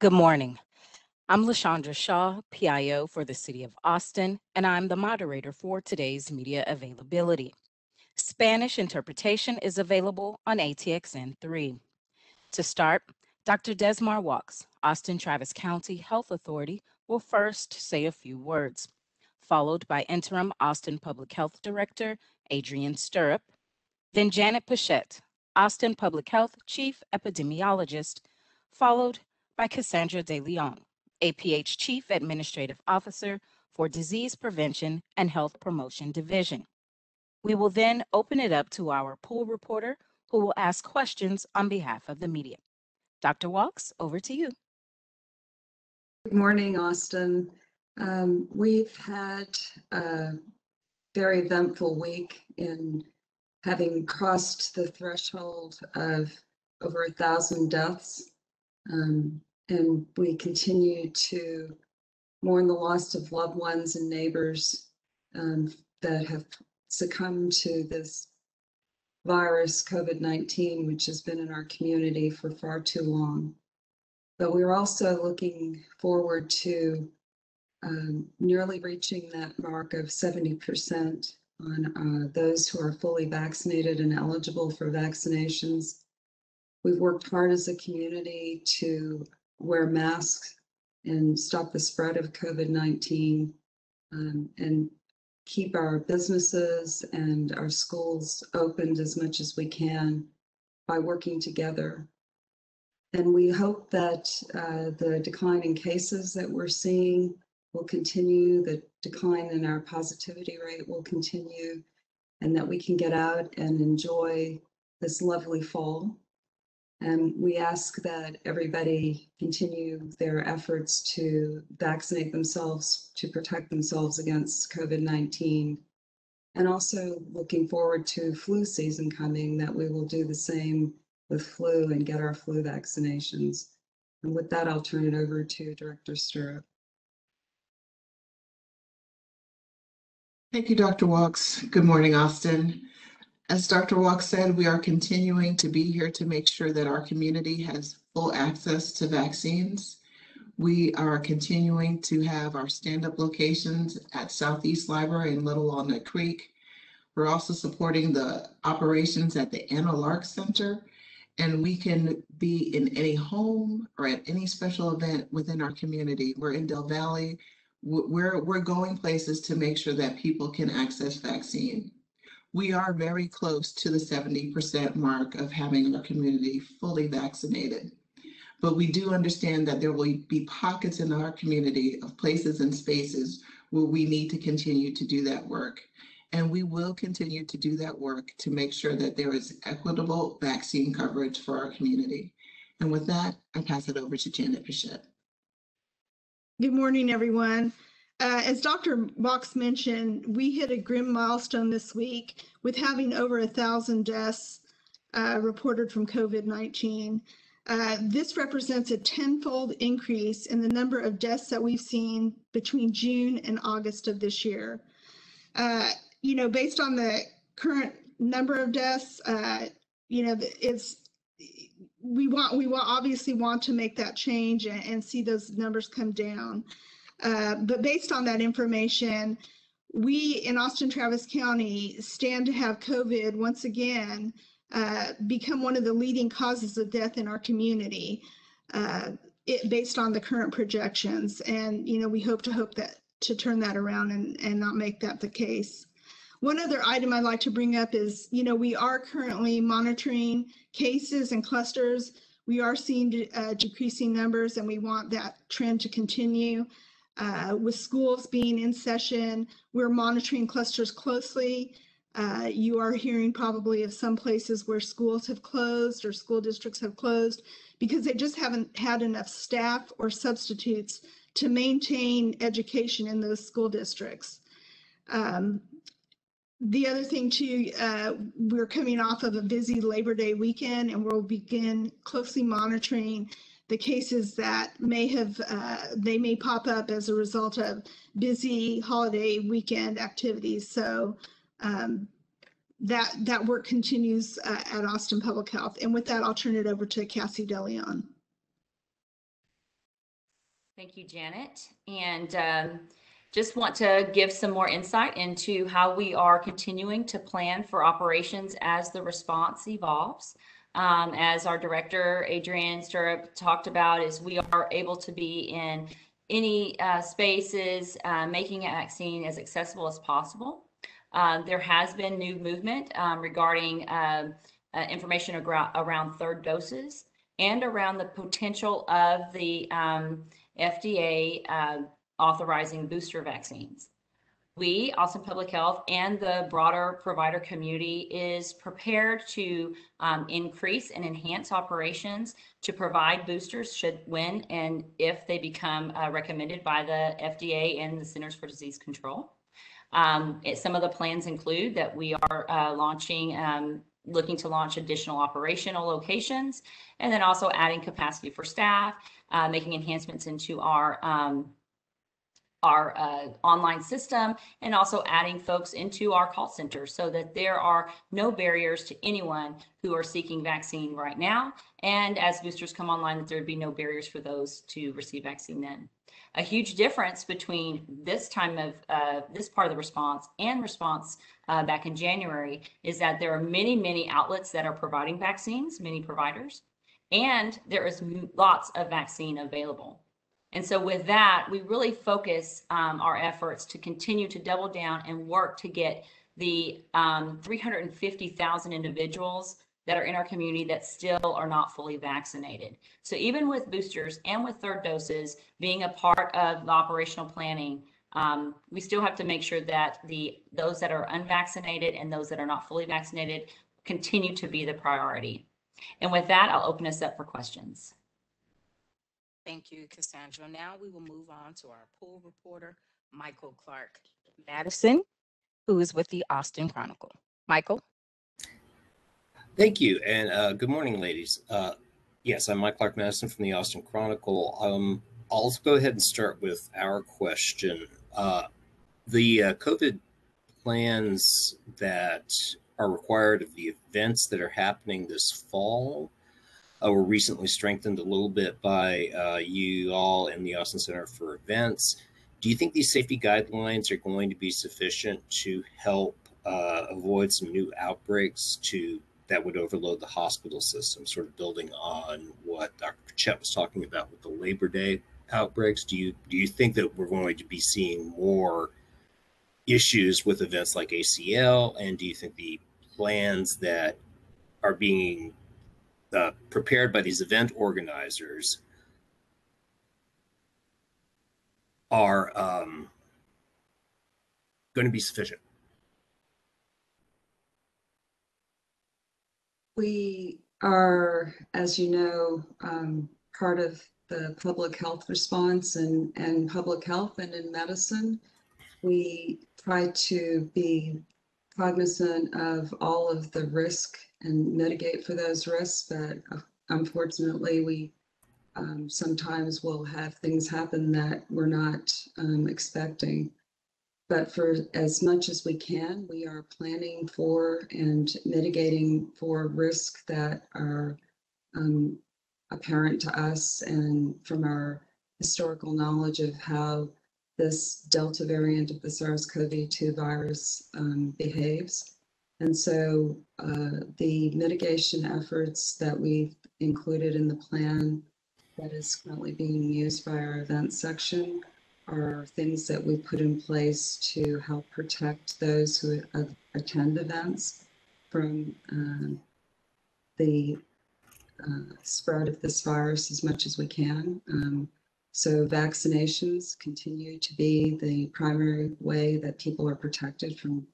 Good morning. I'm LaShondra Shaw, PIO for the City of Austin, and I'm the moderator for today's media availability. Spanish interpretation is available on ATXN 3. To start, Dr. Desmar Walkes, Austin Travis County Health Authority, will first say a few words, followed by Interim Austin Public Health Director Adrienne Sturrup, then Janet Pichette, Austin Public Health Chief Epidemiologist, followed by Cassandra De Leon, APH Chief Administrative Officer for Disease Prevention and Health Promotion Division. We will then open it up to our pool reporter who will ask questions on behalf of the media. Dr. Walkes, over to you. Good morning, Austin. Um, we've had a very eventful week in having crossed the threshold of over a thousand deaths. Um, and we continue to mourn the loss of loved ones and neighbors um, that have succumbed to this virus, COVID 19, which has been in our community for far too long. But we're also looking forward to um, nearly reaching that mark of 70% on uh, those who are fully vaccinated and eligible for vaccinations. We've worked hard as a community to wear masks and stop the spread of COVID 19 um, and keep our businesses and our schools opened as much as we can by working together. And we hope that uh, the decline in cases that we're seeing will continue, the decline in our positivity rate will continue, and that we can get out and enjoy this lovely fall. And we ask that everybody continue their efforts to vaccinate themselves to protect themselves against COVID 19. And also looking forward to flu season coming, that we will do the same with flu and get our flu vaccinations. And with that, I'll turn it over to Director Sturrup. Thank you, Dr. Walkes. Good morning, Austin. As Dr. Walk said, we are continuing to be here to make sure that our community has full access to vaccines. We are continuing to have our stand-up locations at Southeast Library and Little Walnut Creek. We're also supporting the operations at the Anna Lark Center, and we can be in any home or at any special event within our community. We're in Del Valle. we're, we're going places to make sure that people can access vaccine. We are very close to the 70% mark of having our community fully vaccinated. But we do understand that there will be pockets in our community of places and spaces where we need to continue to do that work. And we will continue to do that work to make sure that there is equitable vaccine coverage for our community. And with that, I pass it over to Janet Pichette. Good morning, everyone. Uh, as Dr. Box mentioned, we hit a grim milestone this week with having over a thousand deaths uh, reported from COVID-19. Uh, this represents a tenfold increase in the number of deaths that we've seen between June and August of this year. Uh, you know, based on the current number of deaths, uh, you know, it's we want we will obviously want to make that change and, and see those numbers come down. Uh, but based on that information, we in Austin Travis County stand to have COVID once again uh, become one of the leading causes of death in our community, uh, it, based on the current projections. And you know, we hope to hope that to turn that around and, and not make that the case. One other item I'd like to bring up is, you know, we are currently monitoring cases and clusters. We are seeing uh, decreasing numbers and we want that trend to continue. Uh, with schools being in session, we're monitoring clusters closely. Uh, you are hearing probably of some places where schools have closed or school districts have closed because they just haven't had enough staff or substitutes to maintain education in those school districts. Um, the other thing too, uh, we're coming off of a busy Labor Day weekend and we'll begin closely monitoring the cases that may have, uh, they may pop up as a result of busy holiday weekend activities. So um, that, that work continues uh, at Austin Public Health. And with that, I'll turn it over to Cassie DeLeon. Thank you, Janet. And um, just want to give some more insight into how we are continuing to plan for operations as the response evolves. Um, as our director, Adrienne Sturrup, talked about, is we are able to be in any uh, spaces, uh, making a vaccine as accessible as possible. Um, there has been new movement um, regarding um, uh, information around, around third doses and around the potential of the um, FDA uh, authorizing booster vaccines. We, Austin Public Health, and the broader provider community is prepared to um, increase and enhance operations to provide boosters should when and if they become uh, recommended by the FDA and the Centers for Disease Control. Um, it, some of the plans include that we are uh, launching um, looking to launch additional operational locations, and then also adding capacity for staff, uh, making enhancements into our um, our uh, online system, and also adding folks into our call center so that there are no barriers to anyone who are seeking vaccine right now. And as boosters come online, that there would be no barriers for those to receive vaccine then. A huge difference between this time of uh, this part of the response and response uh, back in January is that there are many, many outlets that are providing vaccines, many providers, and there is lots of vaccine available. And so with that, we really focus um, our efforts to continue to double down and work to get the um, 350,000 individuals that are in our community that still are not fully vaccinated. So even with boosters and with third doses being a part of the operational planning, um, we still have to make sure that the those that are unvaccinated and those that are not fully vaccinated continue to be the priority. And with that, I'll open us up for questions. Thank you, Cassandra. Now we will move on to our pool reporter, Michael Clark Madison, who is with the Austin Chronicle. Michael? Thank you, and uh, good morning, ladies. Uh, yes, I'm Mike Clark Madison from the Austin Chronicle. Um, I'll go ahead and start with our question. Uh, the uh, COVID plans that are required of the events that are happening this fall uh, were recently strengthened a little bit by uh, you all and the Austin Center for Events. Do you think these safety guidelines are going to be sufficient to help uh, avoid some new outbreaks to that would overload the hospital system, sort of building on what Dr. Chet was talking about with the Labor Day outbreaks? Do you do you think that we're going to be seeing more issues with events like ACL? And do you think the plans that are being uh, prepared by these event organizers are um, going to be sufficient? We are, as you know, um, part of the public health response and, and public health and in medicine. We try to be cognizant of all of the risk and mitigate for those risks, but uh, unfortunately, we um, sometimes will have things happen that we're not um, expecting. But for as much as we can, we are planning for and mitigating for risks that are um, apparent to us and from our historical knowledge of how this Delta variant of the SARS-CoV-2 virus um, behaves. And so uh, the mitigation efforts that we've included in the plan that is currently being used by our events section are things that we put in place to help protect those who attend events from uh, the uh, spread of this virus as much as we can. Um, so vaccinations continue to be the primary way that people are protected from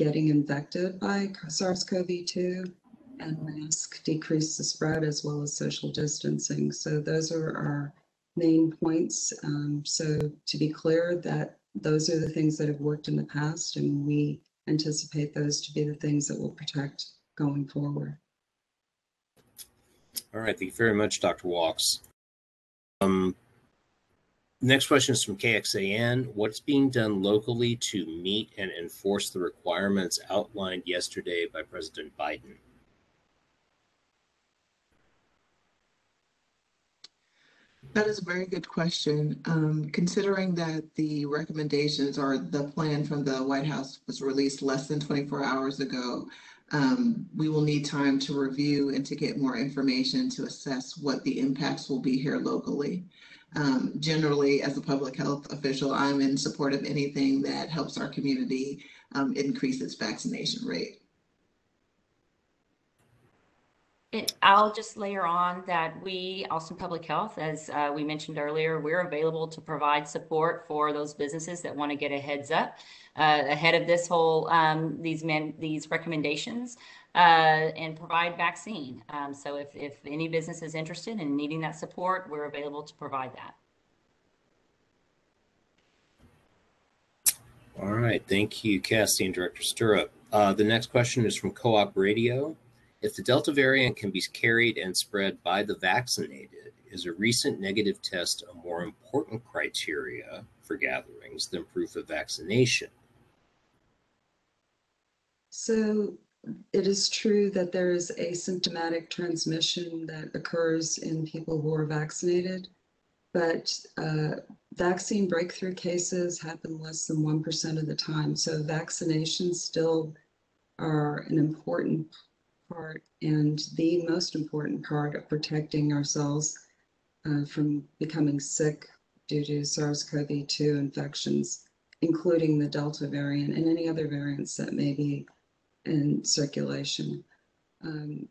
getting infected by SARS-CoV-2 and mask decrease the spread as well as social distancing. So those are our main points. Um, so to be clear that those are the things that have worked in the past and we anticipate those to be the things that will protect going forward. All right, thank you very much, Dr. Walkes. Um, next question is from KXAN. What's being done locally to meet and enforce the requirements outlined yesterday by President Biden? That is a very good question. Um, considering that the recommendations or the plan from the White House was released less than twenty-four hours ago, um, we will need time to review and to get more information to assess what the impacts will be here locally. Um, generally, as a public health official, I'm in support of anything that helps our community um, increase its vaccination rate. And I'll just layer on that we, Austin Public Health, as uh, we mentioned earlier, we're available to provide support for those businesses that want to get a heads up uh, ahead of this whole um, these men these recommendations uh, and provide vaccine. Um, so if if any business is interested in needing that support, we're available to provide that. All right, thank you, Cassie and Director Sturrup. Uh, the next question is from KOOP Radio. If the Delta variant can be carried and spread by the vaccinated, is a recent negative test a more important criteria for gatherings than proof of vaccination? So it is true that there is asymptomatic transmission that occurs in people who are vaccinated, but uh, vaccine breakthrough cases happen less than 1% of the time. So vaccinations still are an important part and the most important part of protecting ourselves uh, from becoming sick due to SARS-CoV-2 infections, including the Delta variant and any other variants that may be in circulation. Um,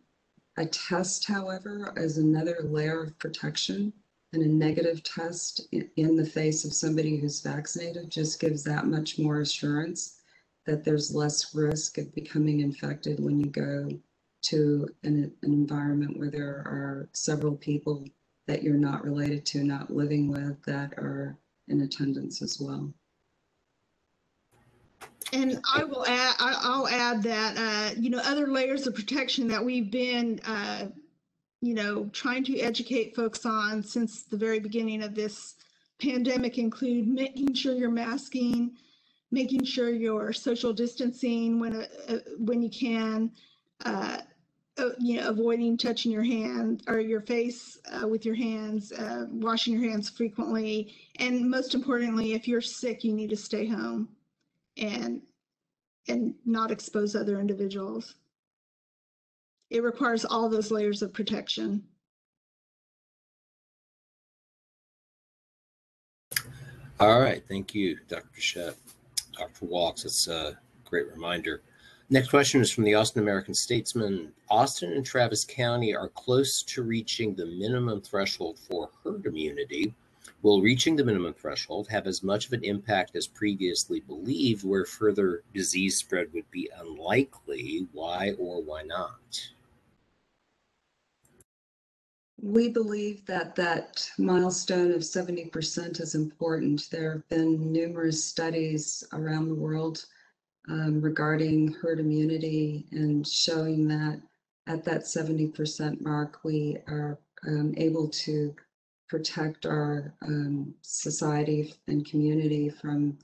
a test, however, is another layer of protection and a negative test in, in the face of somebody who's vaccinated just gives that much more assurance that there's less risk of becoming infected when you go to an, an environment where there are several people that you're not related to, not living with, that are in attendance as well. And I will add, I'll add that, uh, you know, other layers of protection that we've been, uh, you know, trying to educate folks on since the very beginning of this pandemic include making sure you're masking, making sure you're social distancing when, uh, when you can, uh, you know, avoiding touching your hand or your face uh, with your hands, uh, washing your hands frequently, and most importantly, if you're sick, you need to stay home and and not expose other individuals. It requires all those layers of protection. All right, thank you, Dr. Shep. Dr. Walkes, it's a great reminder. Next question is from the Austin American Statesman. Austin and Travis County are close to reaching the minimum threshold for herd immunity. Will reaching the minimum threshold have as much of an impact as previously believed, where further disease spread would be unlikely? Why or why not? We believe that that milestone of 70% is important. There have been numerous studies around the world um, regarding herd immunity and showing that at that 70% mark, we are um, able to protect our um, society and community from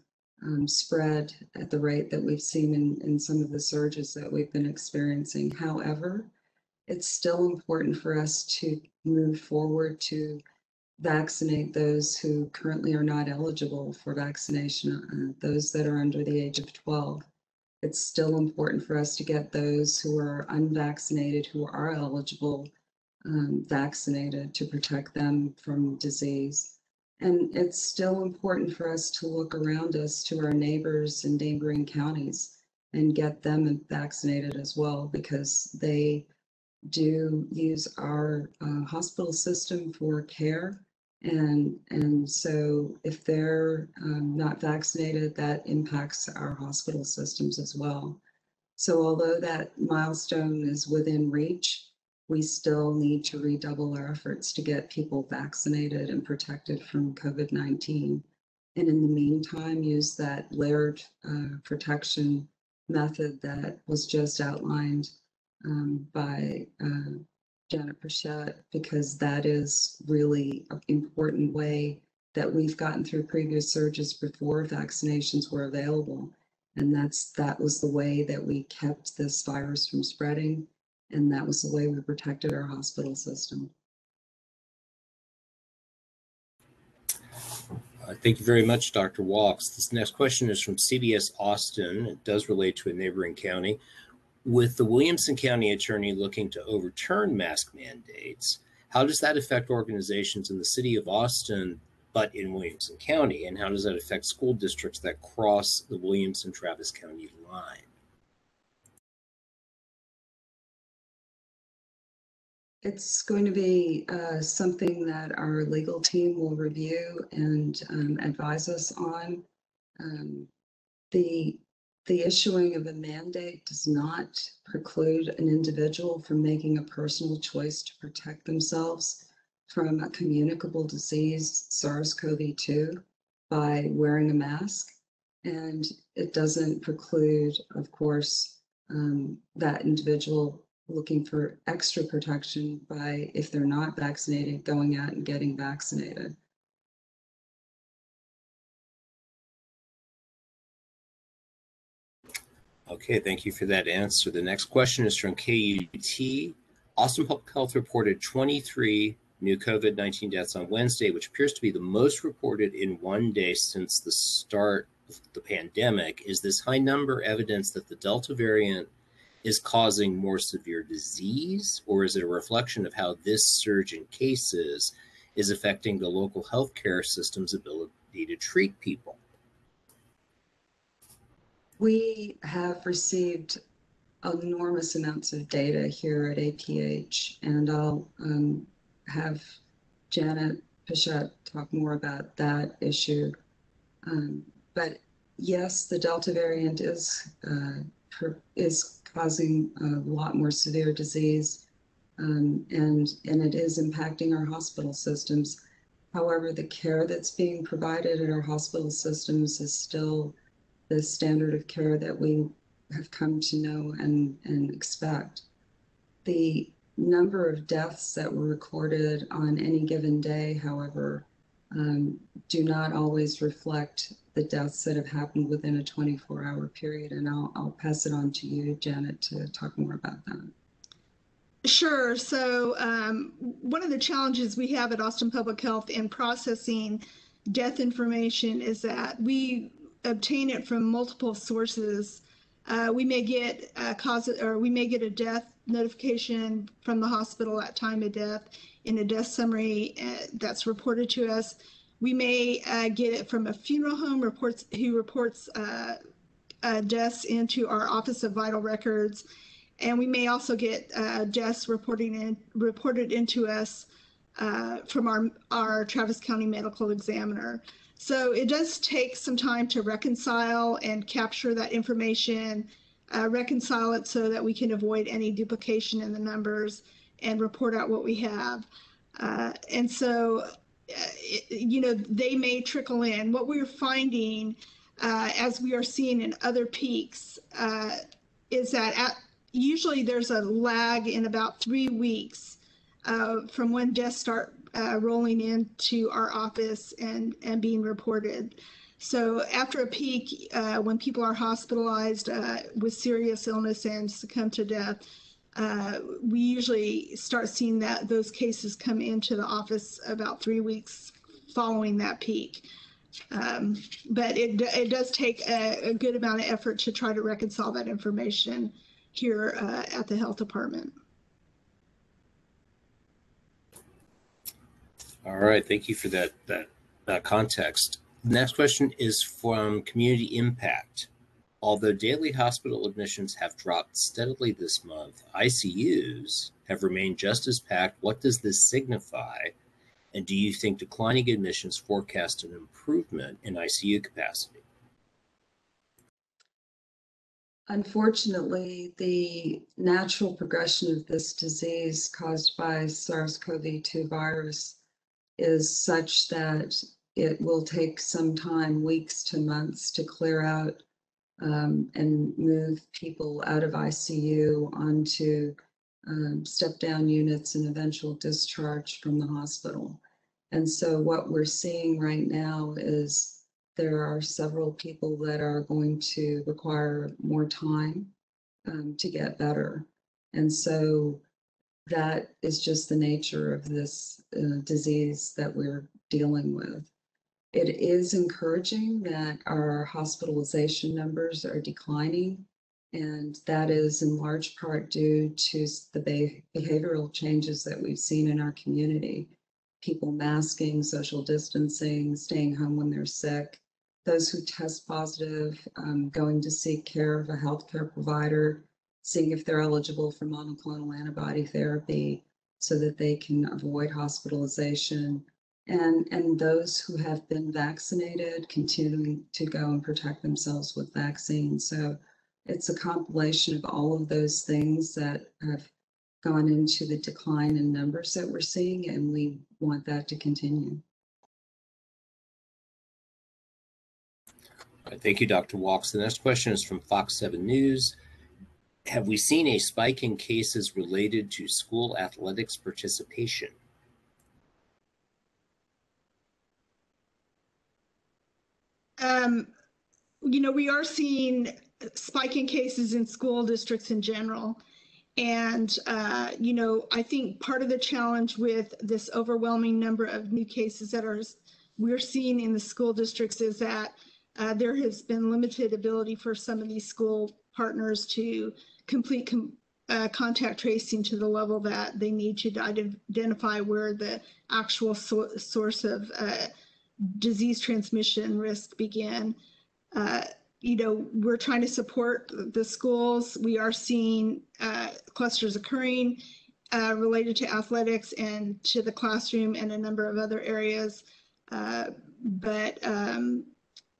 um, spread at the rate that we've seen in, in some of the surges that we've been experiencing. However, it's still important for us to move forward to vaccinate those who currently are not eligible for vaccination, uh, those that are under the age of 12. It's still important for us to get those who are unvaccinated, who are eligible, um, vaccinated to protect them from disease. And it's still important for us to look around us to our neighbors in neighboring counties and get them vaccinated as well because they do use our uh, hospital system for care. And, and so if they're um, not vaccinated, that impacts our hospital systems as well. So although that milestone is within reach, we still need to redouble our efforts to get people vaccinated and protected from COVID-19. And in the meantime, use that layered uh, protection method that was just outlined um, by uh, Janet Burchett, because that is really an important way that we've gotten through previous surges before vaccinations were available. And that's that was the way that we kept this virus from spreading and that was the way we protected our hospital system. Uh, Thank you very much, Dr. Walkes. This next question is from CBS Austin. It does relate to a neighboring county. With the Williamson County Attorney looking to overturn mask mandates, how does that affect organizations in the city of Austin, but in Williamson County? And how does that affect school districts that cross the Williamson Travis County line? It's going to be uh, something that our legal team will review and um, advise us on. Um, The, the issuing of a mandate does not preclude an individual from making a personal choice to protect themselves from a communicable disease, SARS-CoV-2, by wearing a mask. And it doesn't preclude, of course, um, that individual looking for extra protection by, if they're not vaccinated, going out and getting vaccinated. Okay, thank you for that answer. The next question is from KUT. Austin Public Health reported 23 new COVID 19 deaths on Wednesday, which appears to be the most reported in one day since the start of the pandemic. Is this high number evidence that the Delta variant is causing more severe disease, or is it a reflection of how this surge in cases is affecting the local healthcare system's ability to treat people? We have received enormous amounts of data here at APH, and I'll um, have Janet Pichette talk more about that issue. Um, but yes, the Delta variant is uh, per, is causing a lot more severe disease, um, and and it is impacting our hospital systems. However, the care that's being provided at our hospital systems is still the standard of care that we have come to know and, and expect. The number of deaths that were recorded on any given day, however, um, do not always reflect the deaths that have happened within a 24 hour period. And I'll, I'll pass it on to you, Janet, to talk more about that. Sure. So, um, one of the challenges we have at Austin Public Health in processing death information is that we obtain it from multiple sources. Uh, we may get a cause or we may get a death notification from the hospital at time of death in a death summary uh, that's reported to us. We may uh, get it from a funeral home reports who reports uh, uh, deaths into our Office of Vital Records, and we may also get uh, deaths reporting in, reported into us from our our Travis County Medical Examiner. So it does take some time to reconcile and capture that information, uh, reconcile it so that we can avoid any duplication in the numbers and report out what we have. Uh, and so, uh, it, you know, they may trickle in. What we're finding, uh, as we are seeing in other peaks, uh, is that at, usually there's a lag in about three weeks uh, from when deaths start uh, rolling into our office and, and being reported. So after a peak, uh, when people are hospitalized uh, with serious illness and succumb to death, uh, we usually start seeing that those cases come into the office about three weeks following that peak. Um, but it, it does take a, a, good amount of effort to try to reconcile that information here uh, at the health department. All right, thank you for that that, context. Next question is from Community Impact. Although daily hospital admissions have dropped steadily this month, ICUs have remained just as packed. What does this signify? And do you think declining admissions forecast an improvement in ICU capacity? Unfortunately, the natural progression of this disease caused by SARS-CoV-2 virus is such that it will take some time, weeks to months, to clear out um, and move people out of ICU onto um, step down units and eventual discharge from the hospital. And so, what we're seeing right now is there are several people that are going to require more time um, to get better. And so, that is just the nature of this uh, disease that we're dealing with. it is encouraging that our hospitalization numbers are declining. And that is in large part due to the behavioral changes that we've seen in our community. People masking, social distancing, staying home when they're sick. Those who test positive, um, going to seek care of a healthcare provider, seeing if they're eligible for monoclonal antibody therapy so that they can avoid hospitalization. And, and those who have been vaccinated continuing to go and protect themselves with vaccines. So it's a compilation of all of those things that have gone into the decline in numbers that we're seeing, and we want that to continue. Thank you, Dr. Walkes. The next question is from Fox 7 News. Have we seen a spike in cases related to school athletics participation? Um, you know, we are seeing spiking cases in school districts in general. And, uh, you know, I think part of the challenge with this overwhelming number of new cases that are, we're seeing in the school districts is that uh, there has been limited ability for some of these school partners to complete com- uh, contact tracing to the level that they need to identify where the actual so- source of uh, disease transmission risk begin. Uh, you know, we're trying to support the schools. We are seeing uh, clusters occurring uh, related to athletics and to the classroom and a number of other areas. Uh, but, um,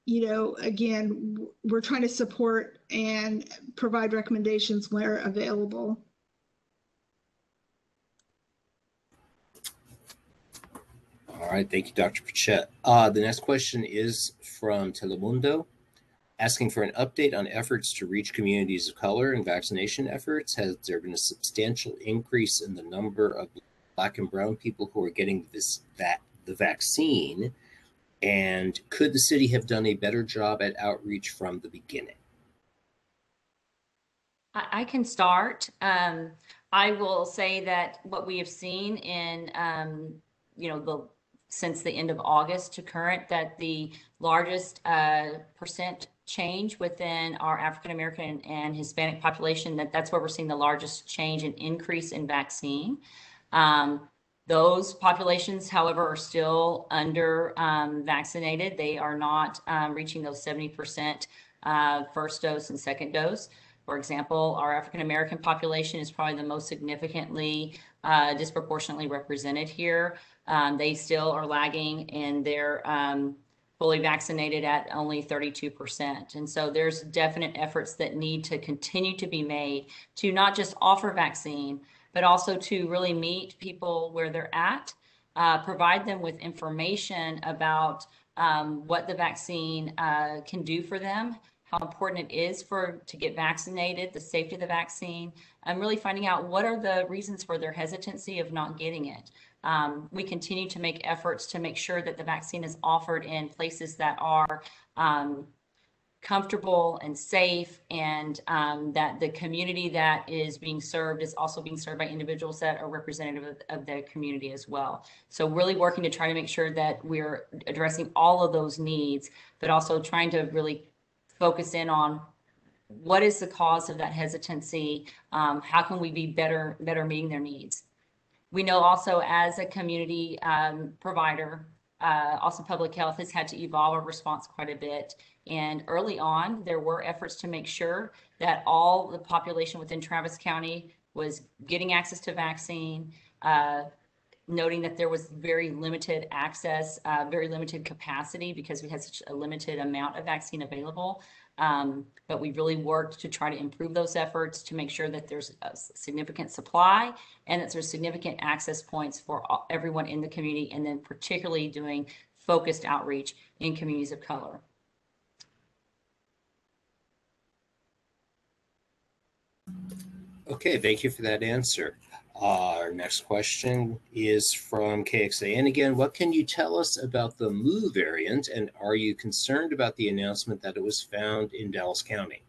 you know, again, we're trying to support and provide recommendations where available. All right, thank you, Dr. Pichette. Uh, the next question is from Telemundo, asking for an update on efforts to reach communities of color and vaccination efforts. Has there been a substantial increase in the number of Black and Brown people who are getting this that the vaccine? And could the city have done a better job at outreach from the beginning? I, I can start. Um, I will say that what we have seen in, um, you know, the, since the end of August to current, that the largest, uh, percent change within our African American and Hispanic population, that that's where we're seeing the largest change and increase in vaccine. Um, those populations, however, are still under, um, vaccinated. They are not, um, reaching those seventy percent, uh, first dose and second dose. For example, our African American population is probably the most significantly uh, disproportionately represented here. Um, they still are lagging and they're um, fully vaccinated at only 32%. And so there's definite efforts that need to continue to be made to not just offer vaccine, but also to really meet people where they're at, uh, provide them with information about um, what the vaccine uh, can do for them how important it is for to get vaccinated, the safety of the vaccine, and really finding out what are the reasons for their hesitancy of not getting it. Um, we continue to make efforts to make sure that the vaccine is offered in places that are um, comfortable and safe, and um, that the community that is being served is also being served by individuals that are representative of, of the community as well. So really working to try to make sure that we're addressing all of those needs, but also trying to really focus in on what is the cause of that hesitancy? Um, how can we be better, better meeting their needs? We know also as a community um, provider, uh, also public health has had to evolve our response quite a bit. And early on, there were efforts to make sure that all the population within Travis County was getting access to vaccine, uh, noting that there was very limited access, uh, very limited capacity because we had such a limited amount of vaccine available. Um, but we really worked to try to improve those efforts to make sure that there's a significant supply and that there's significant access points for all, everyone in the community, and then particularly doing focused outreach in communities of color. Okay, thank you for that answer. Our next question is from KXA. And again, what can you tell us about the Mu variant? And are you concerned about the announcement that it was found in Dallas County?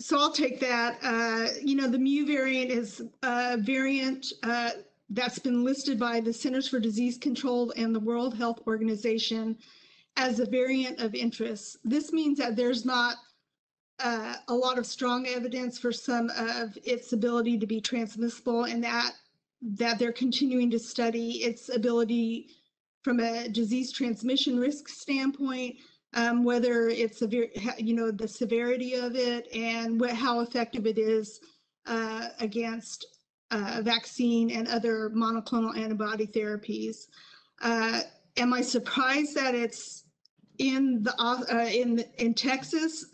So I'll take that. Uh, you know, the mu variant is a variant uh, that's been listed by the Centers for Disease Control and the World Health Organization as a variant of interest. This means that there's not uh, a lot of strong evidence for some of its ability to be transmissible and that that they're continuing to study its ability from a disease transmission risk standpoint, um, whether it's severe, you know, the severity of it and what, how effective it is uh, against uh, vaccine and other monoclonal antibody therapies. Uh, am I surprised that it's in the uh, in in Texas?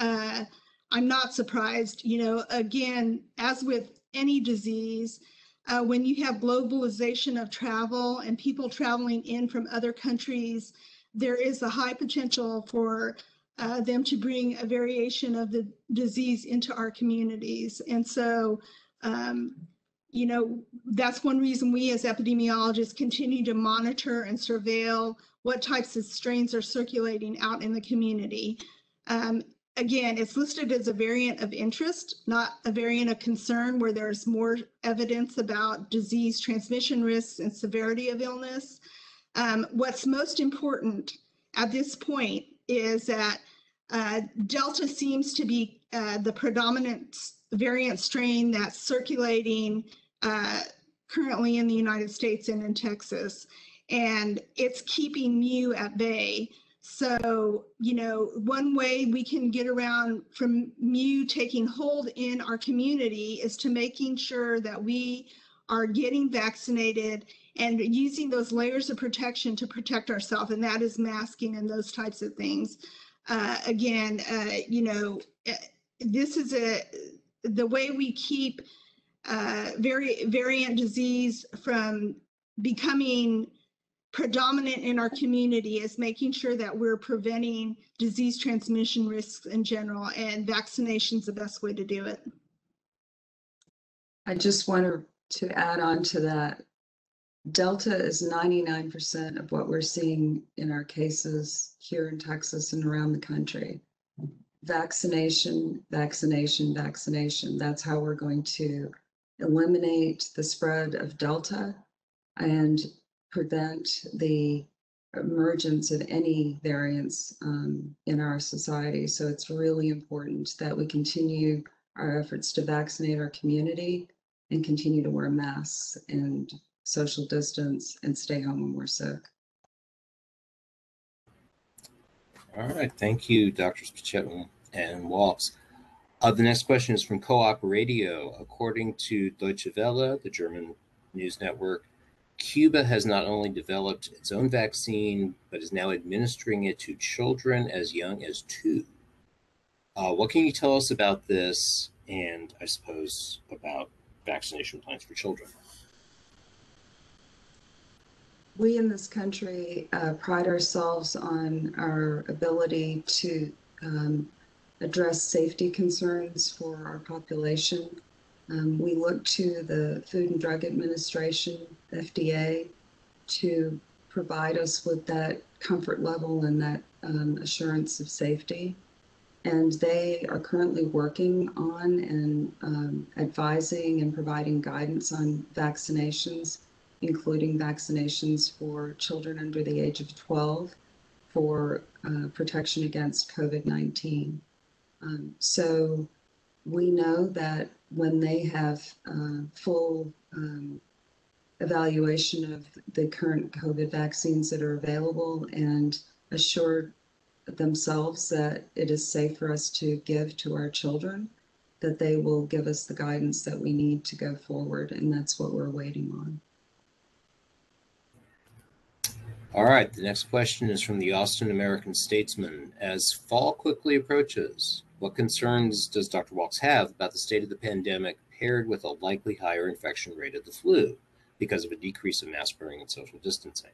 I'm not surprised. You know, again, as with any disease, uh, when you have globalization of travel and people traveling in from other countries, there is a high potential for uh, them to bring a variation of the disease into our communities. And so, um, you know, that's one reason we as epidemiologists continue to monitor and surveil what types of strains are circulating out in the community. Um, again, it's listed as a variant of interest, not a variant of concern where there's more evidence about disease transmission risks and severity of illness. Um, what's most important at this point is that uh, Delta seems to be uh, the predominant variant strain that's circulating uh, currently in the United States and in Texas. And it's keeping Mu at bay. So, you know, one way we can get around from Mu taking hold in our community is to making sure that we are getting vaccinated and using those layers of protection to protect ourselves, and that is masking and those types of things. Uh, again, uh, you know, uh, this is a the way we keep uh, very variant disease from becoming predominant in our community is making sure that we're preventing disease transmission risks in general, and vaccination is the best way to do it. I just wanted to add on to that. Delta is 99% of what we're seeing in our cases here in Texas and around the country. Vaccination, vaccination, vaccination. That's how we're going to eliminate the spread of Delta and prevent the emergence of any variants um, in our society. So it's really important that we continue our efforts to vaccinate our community and continue to wear masks and social distance and stay home when we're sick. All right. Thank you, Drs. Pachetwal and Walkes. Uh, the next question is from KOOP Radio. According to Deutsche Welle, the German news network, Cuba has not only developed its own vaccine, but is now administering it to children as young as two. Uh, what can you tell us about this and I suppose about vaccination plans for children? We in this country uh, pride ourselves on our ability to um, address safety concerns for our population. Um, we look to the Food and Drug Administration, FDA, to provide us with that comfort level and that um, assurance of safety. And they are currently working on and um, advising and providing guidance on vaccinations, including vaccinations for children under the age of 12 for uh, protection against COVID 19. Um, so we know that when they have uh, full um, evaluation of the current COVID vaccines that are available and assure themselves that it is safe for us to give to our children, that they will give us the guidance that we need to go forward. And that's what we're waiting on. All right, the next question is from the Austin American Statesman. As fall quickly approaches, what concerns does Dr. Walkes have about the state of the pandemic paired with a likely higher infection rate of the flu because of a decrease in mask wearing and social distancing?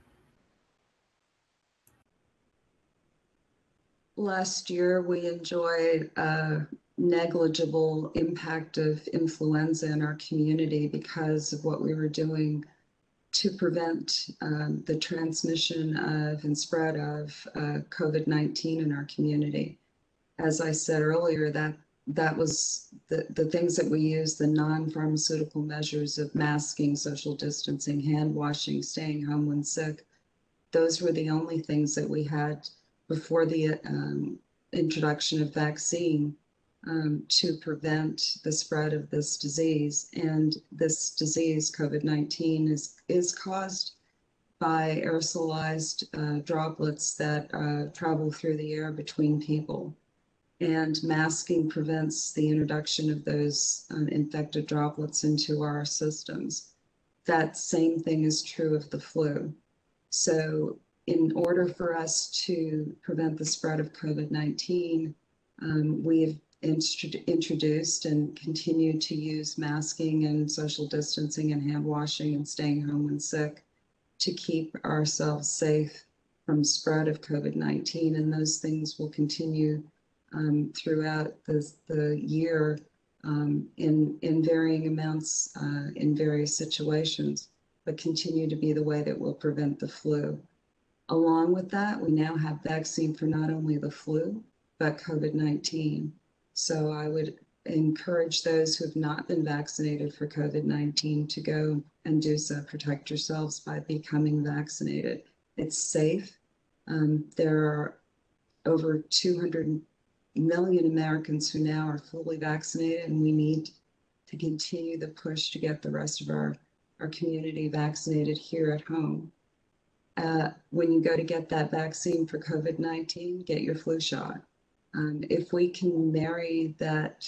Last year, we enjoyed a negligible impact of influenza in our community because of what we were doing to prevent um, the transmission of and spread of uh, COVID 19 in our community as I said earlier, that that was the, the things that we use, the non-pharmaceutical measures of masking, social distancing, hand washing, staying home when sick. Those were the only things that we had before the um, introduction of vaccine um, to prevent the spread of this disease. And this disease, COVID-19, is, is caused by aerosolized uh, droplets that uh, travel through the air between people. And masking prevents the introduction of those um, infected droplets into our systems. That same thing is true of the flu. So in order for us to prevent the spread of COVID-19, um, we've introduced and continue to use masking and social distancing and hand washing and staying home when sick to keep ourselves safe from spread of COVID-19. And those things will continue um, throughout the, the year um, in, in varying amounts uh, in various situations, but continue to be the way that will prevent the flu. Along with that, we now have vaccine for not only the flu, but COVID-19. So I would encourage those who have not been vaccinated for COVID-19 to go and do so, protect yourselves by becoming vaccinated. It's safe. Um, there are over 200 million Americans who now are fully vaccinated, and we need to continue the push to get the rest of our, our community vaccinated here at home. Uh, when you go to get that vaccine for COVID 19, get your flu shot. Um, if we can marry that,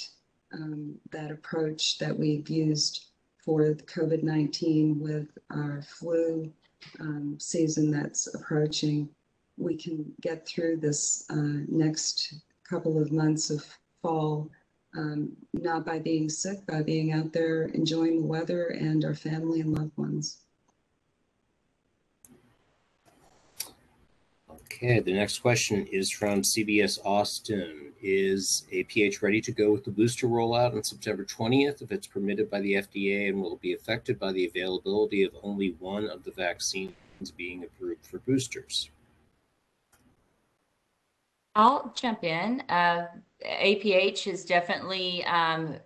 um, that approach that we've used for COVID 19 with our flu um, season that's approaching, we can get through this uh, next couple of months of fall, um, not by being sick, by being out there enjoying the weather and our family and loved ones. Okay, the next question is from CBS Austin. Is APH ready to go with the booster rollout on September 20th if it's permitted by the FDA and will it be affected by the availability of only one of the vaccines being approved for boosters? I'll jump in. Uh, APH is definitely um,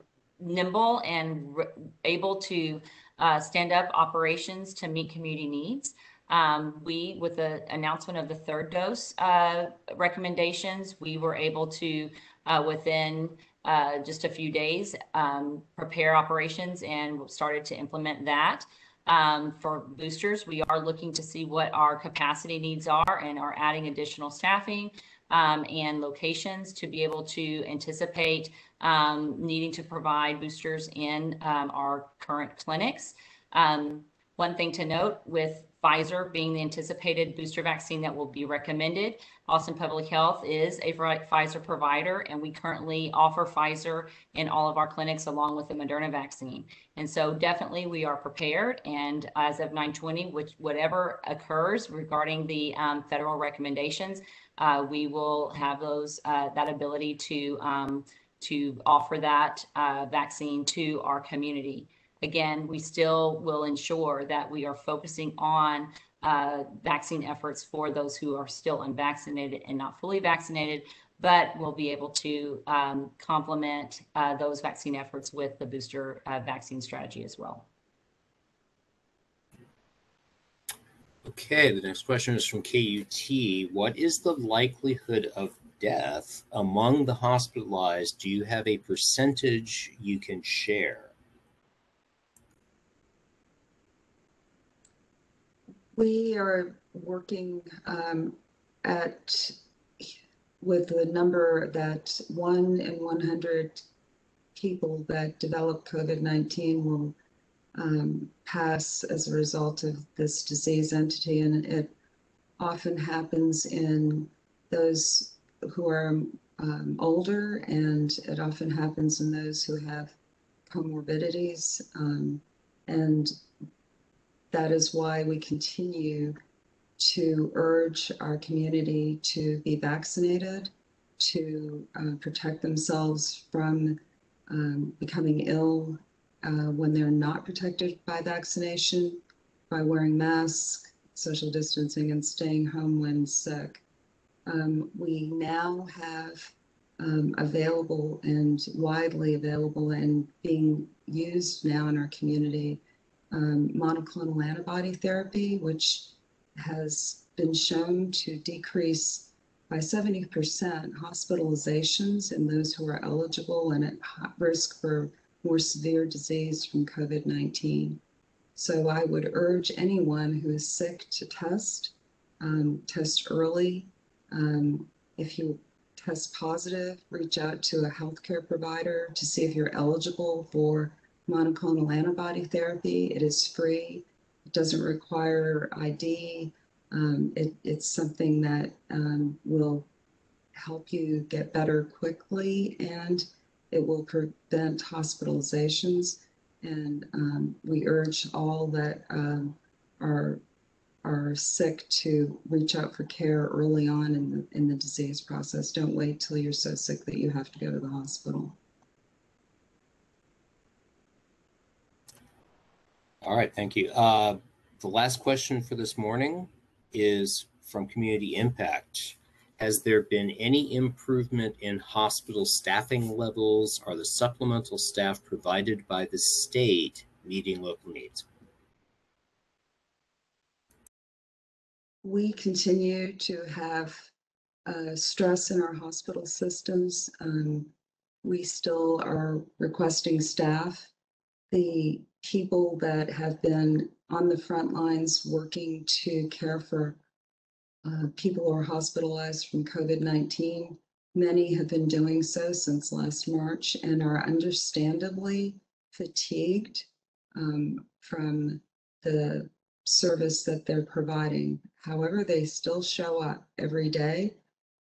nimble and able to uh, stand up operations to meet community needs. Um, we, with the announcement of the third dose uh, recommendations, we were able to, uh, within uh, just a few days, um, prepare operations and started to implement that. Um, for boosters, we are looking to see what our capacity needs are and are adding additional staffing um, and locations to be able to anticipate um, needing to provide boosters in um, our current clinics. Um, one thing to note with Pfizer being the anticipated booster vaccine that will be recommended. Austin Public Health is a Pfizer provider, and we currently offer Pfizer in all of our clinics along with the Moderna vaccine. And so definitely we are prepared. And as of 920, which whatever occurs regarding the um, federal recommendations, uh, we will have those uh, that ability to um, to offer that uh, vaccine to our community. Again, we still will ensure that we are focusing on uh, vaccine efforts for those who are still unvaccinated and not fully vaccinated, but we'll be able to um, complement uh, those vaccine efforts with the booster uh, vaccine strategy as well. Okay, the next question is from KUT. What is the likelihood of death among the hospitalized? Do you have a percentage you can share? We are working um, at with the number that one in 100 people that develop COVID-19 will um, pass as a result of this disease entity. And it often happens in those who are um, older, and it often happens in those who have comorbidities. Um, and that is why we continue to urge our community to be vaccinated, to uh, protect themselves from um, becoming ill uh, when they're not protected by vaccination, by wearing masks, social distancing, and staying home when sick. Um, we now have um, available and widely available and being used now in our community. Um, monoclonal antibody therapy, which has been shown to decrease by 70% hospitalizations in those who are eligible and at risk for more severe disease from COVID 19. So I would urge anyone who is sick to test, um, test early. Um, if you test positive, reach out to a healthcare provider to see if you're eligible for monoclonal antibody therapy. It is free, it doesn't require ID. Um, it, it's something that um, will help you get better quickly and it will prevent hospitalizations. And um, we urge all that um, are are sick to reach out for care early on in the in the disease process. Don't wait till you're so sick that you have to go to the hospital. All right, thank you. Uh, the last question for this morning is from Community Impact. Has there been any improvement in hospital staffing levels? Are the supplemental staff provided by the state meeting local needs? We continue to have uh, stress in our hospital systems. Um, we still are requesting staff. The people that have been on the front lines working to care for uh, people who are hospitalized from COVID 19. Many have been doing so since last March and are understandably fatigued um, from the service that they're providing. However, they still show up every day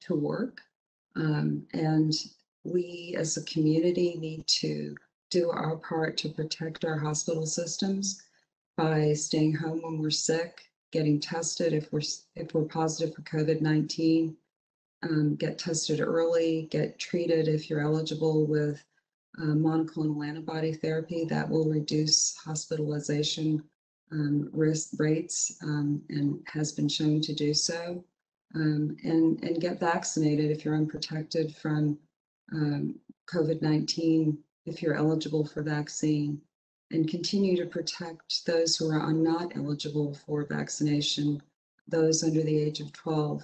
to work. Um, and we as a community need to do our part to protect our hospital systems by staying home when we're sick, getting tested if we're if we're positive for COVID-19, um, get tested early, get treated if you're eligible with uh, monoclonal antibody therapy. That will reduce hospitalization um, risk rates um, and has been shown to do so. Um, and and get vaccinated if you're unprotected from um, COVID-19 if you're eligible for vaccine and continue to protect those who are not eligible for vaccination, those under the age of 12,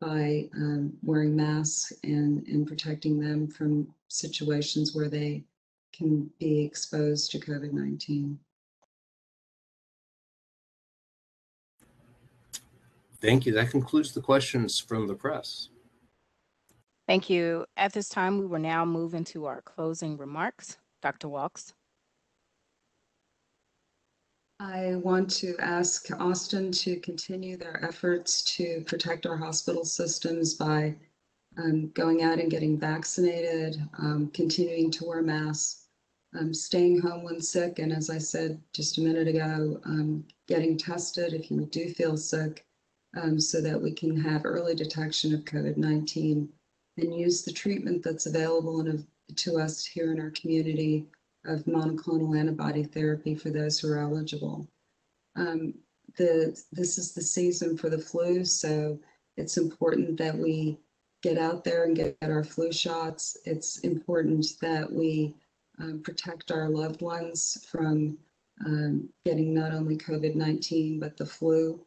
by um, wearing masks and, and protecting them from situations where they can be exposed to COVID 19. Thank you. That concludes the questions from the press. Thank you. At this time, we will now move into our closing remarks. Dr. Walkes. I want to ask Austin to continue their efforts to protect our hospital systems by um, going out and getting vaccinated, um, continuing to wear masks, um, staying home when sick, and as I said just a minute ago, um, getting tested if you do feel sick um, so that we can have early detection of COVID 19 and use the treatment that's available a, to us here in our community of monoclonal antibody therapy for those who are eligible. Um, the, this is the season for the flu, so it's important that we get out there and get our flu shots. It's important that we um, protect our loved ones from um, getting not only COVID 19, but the flu.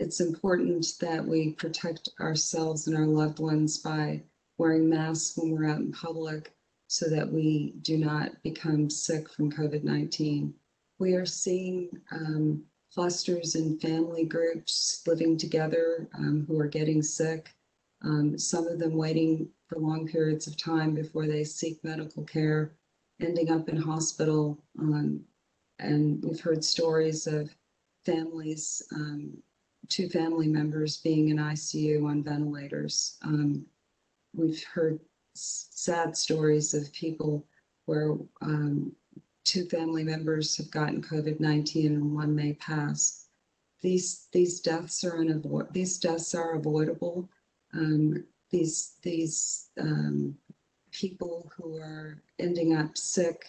It's important that we protect ourselves and our loved ones by wearing masks when we're out in public so that we do not become sick from COVID 19. We are seeing um, clusters in family groups living together um, who are getting sick, um, some of them waiting for long periods of time before they seek medical care, ending up in hospital. Um, and we've heard stories of families, um, two family members being in ICU on ventilators. We've heard sad stories of people where um, two family members have gotten COVID-19 and one may pass. These these deaths are unavoid these deaths are avoidable. Um, these these um, people who are ending up sick,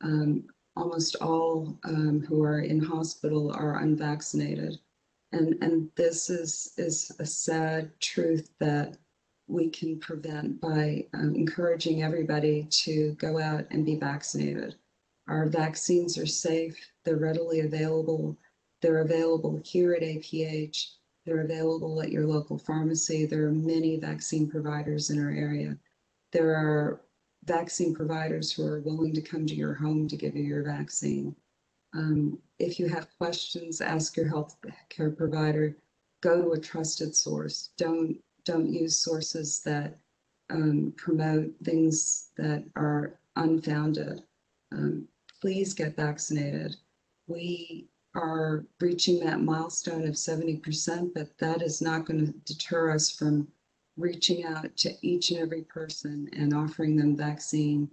um, almost all um, who are in hospital are unvaccinated, and and this is is a sad truth that we can prevent by um, encouraging everybody to go out and be vaccinated. Our vaccines are safe, they're readily available. They're available here at APH. They're available at your local pharmacy. There are many vaccine providers in our area. There are vaccine providers who are willing to come to your home to give you your vaccine. Um, if you have questions, ask your health care provider. Go to a trusted source. Don't don't use sources that um, promote things that are unfounded. Um, please get vaccinated. We are reaching that milestone of 70%, but that is not going to deter us from reaching out to each and every person and offering them vaccine.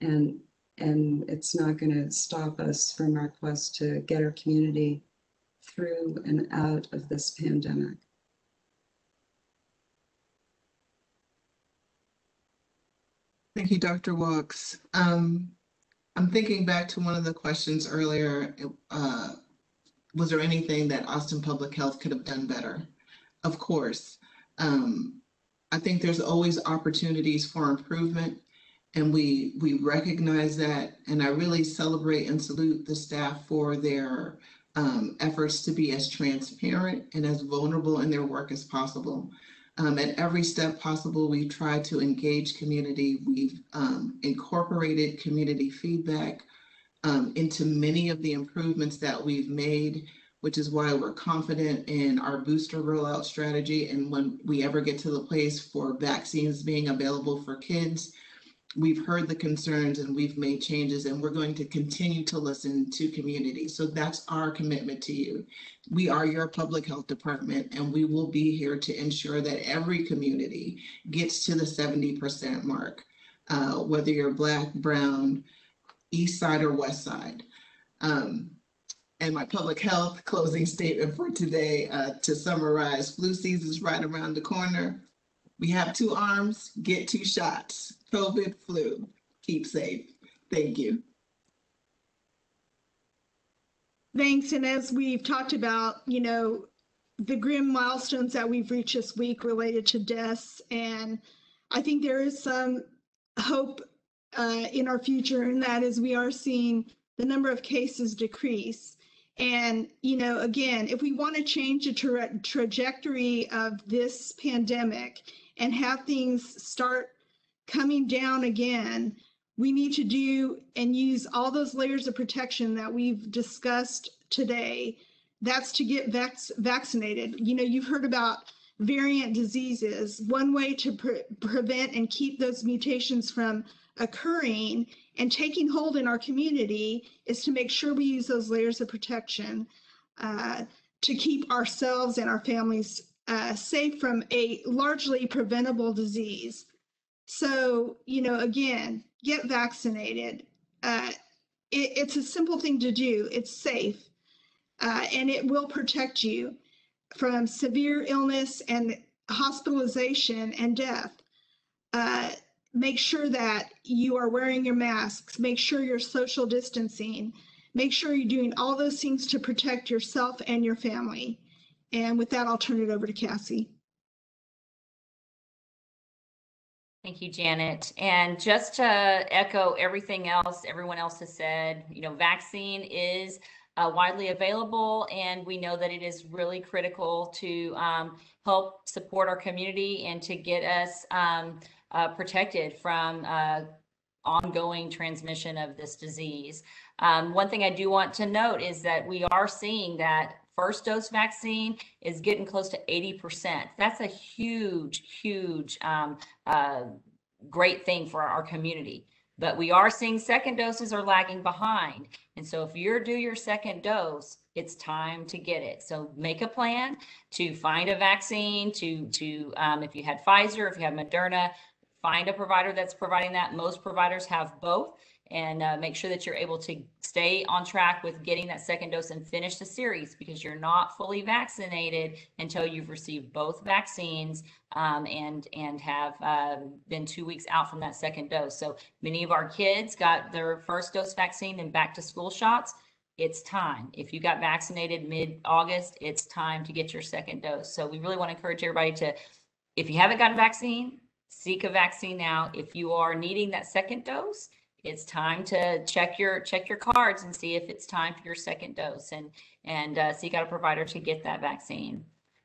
And, and it's not going to stop us from our quest to get our community through and out of this pandemic. Thank you, Dr. Walkes. Um, I'm thinking back to one of the questions earlier. Uh, was there anything that Austin Public Health could have done better? Of course. Um, I think there's always opportunities for improvement and we we recognize that and I really celebrate and salute the staff for their um, efforts to be as transparent and as vulnerable in their work as possible. Um, at every step possible, we try to engage community. We've um, incorporated community feedback um, into many of the improvements that we've made, which is why we're confident in our booster rollout strategy. And when we ever get to the place for vaccines being available for kids, we've heard the concerns and we've made changes and we're going to continue to listen to community. So that's our commitment to you. We are your public health department and we will be here to ensure that every community gets to the 70% mark, uh, whether you're black, brown, east side or west side. Um, and my public health closing statement for today uh, to summarize flu season is right around the corner. We have two arms, get two shots. COVID, flu. Keep safe. Thank you. Thanks. And as we've talked about, you know, the grim milestones that we've reached this week related to deaths, and I think there is some hope uh, in our future, and that is we are seeing the number of cases decrease. And, you know, again, if we want to change the tra- trajectory of this pandemic and have things start coming down again, we need to do and use all those layers of protection that we've discussed today. That's to get vac- vaccinated. You know, you've heard about variant diseases. One way to pre- prevent and keep those mutations from occurring and taking hold in our community is to make sure we use those layers of protection uh, to keep ourselves and our families uh, safe from a largely preventable disease. So, you know, again, get vaccinated. Uh, it, it's a simple thing to do, it's safe, uh, and it will protect you from severe illness and hospitalization and death. Uh, make sure that you are wearing your masks, make sure you're social distancing, make sure you're doing all those things to protect yourself and your family. And with that, I'll turn it over to Cassie. Thank you, Janet. And just to echo everything else everyone else has said, you know, vaccine is uh, widely available, and we know that it is really critical to um, help support our community and to get us um, uh, protected from uh, ongoing transmission of this disease. Um, one thing I do want to note is that we are seeing that first dose vaccine is getting close to 80%. That's a huge, huge, um, uh, great thing for our community. But we are seeing second doses are lagging behind. And so if you're due your second dose, it's time to get it. So make a plan to find a vaccine, to, to um, if you had Pfizer, if you have Moderna, find a provider that's providing that. Most providers have both and uh, make sure that you're able to stay on track with getting that second dose and finish the series because you're not fully vaccinated until you've received both vaccines um, and and have uh, been two weeks out from that second dose. So many of our kids got their first dose vaccine and back to school shots. It's time. If you got vaccinated mid August, it's time to get your second dose. So we really want to encourage everybody to if you haven't gotten a vaccine, seek a vaccine now. If you are needing that second dose, it's time to check your check your cards and see if it's time for your second dose and and uh, seek out a provider to get that vaccine.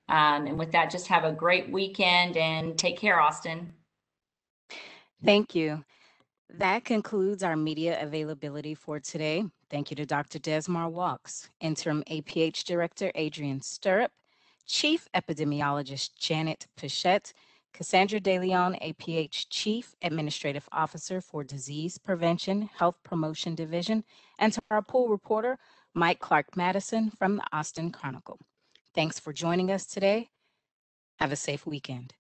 Um, and with that, just have a great weekend and take care, Austin. Thank you. That concludes our media availability for today. Thank you to Dr. Desmar Walkes, Interim APH Director Adrienne Sturrup, Chief Epidemiologist Janet Pichette, Cassandra De Leon, APH Chief Administrative Officer for Disease Prevention Health Promotion Division, and to our pool reporter, Mike Clark Madison from the Austin Chronicle. Thanks for joining us today. Have a safe weekend.